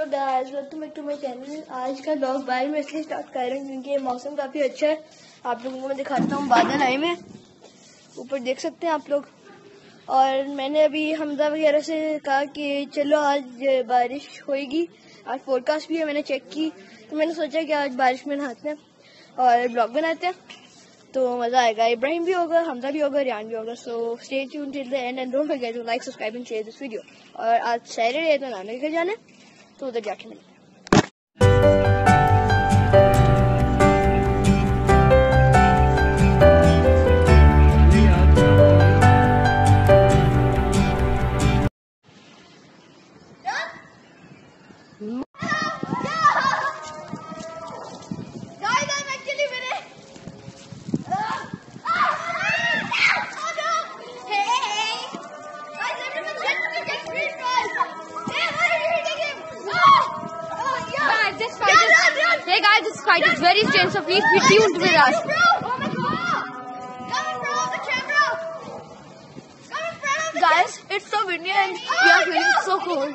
तो guys welcome back to my channel आज का ब्लॉग बाहर में इसलिए स्टार्ट कर रहे हैं क्योंकि मौसम काफ़ी अच्छा है। आप लोगों को मैं दिखाता हूँ बादल आए में ऊपर देख सकते हैं आप लोग। और मैंने अभी हमजा वगैरह से कहा कि चलो आज बारिश होएगी। आज फोरकास्ट भी है, मैंने चेक की। तो मैंने सोचा कि आज बारिश में नहाते हैं और ब्लॉग बनाते हैं। तो मज़ा आएगा। इब्राहिम भी होगा, हमजा भी होगा, रियान भी होगा। So stay tuned till the end and don't forget to like subscribe and share this video और आज सैटरडे है तो नाना के घर जाना है। To the document. Fight is very strange, so please be tuned with us. Bro! Oh my god! Come in front of the camera! Come in front of the Guys, it's so windy and we are feeling so cold.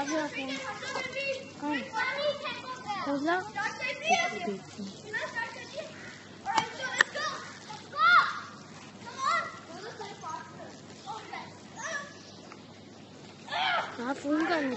abi yapalım. Al. Kozla. Daha fırın galiba.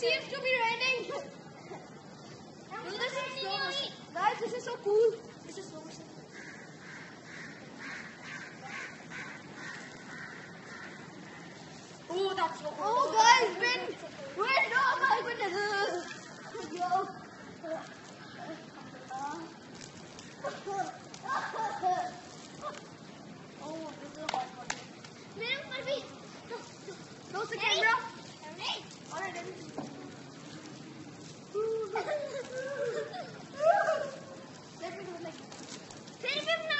seems to be raining. Dude, this is so much. Guys, this is so cool. This is so much. Oh, that's so cool. Oh, guys, wind. Wind. Oh, my goodness. Yo. Oh, this is a hot camera. Let me do it like. Save him now.